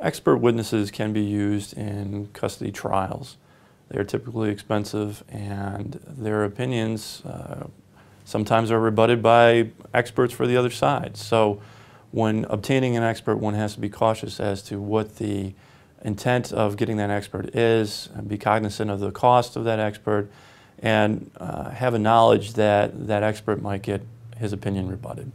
Expert witnesses can be used in custody trials. They're typically expensive and their opinions uh, sometimes are rebutted by experts for the other side. So when obtaining an expert, one has to be cautious as to what the intent of getting that expert is, be cognizant of the cost of that expert, and uh, have a knowledge that that expert might get his opinion rebutted.